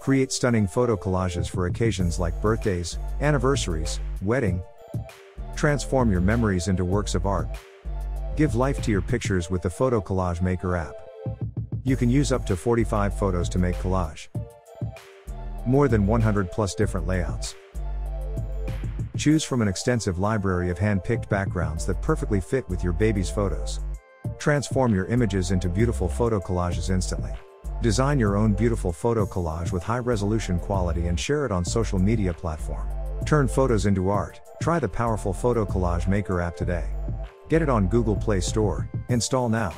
Create stunning photo collages for occasions like birthdays, anniversaries, wedding. Transform your memories into works of art. Give life to your pictures with the Photo Collage Maker app. You can use up to 45 photos to make collage. More than 100 plus different layouts. Choose from an extensive library of hand-picked backgrounds that perfectly fit with your baby's photos. Transform your images into beautiful photo collages instantly. Design your own beautiful photo collage with high resolution quality and share it on social media platform. Turn photos into art. Try the powerful Photo Collage Maker app today. Get it on Google Play Store. Install now.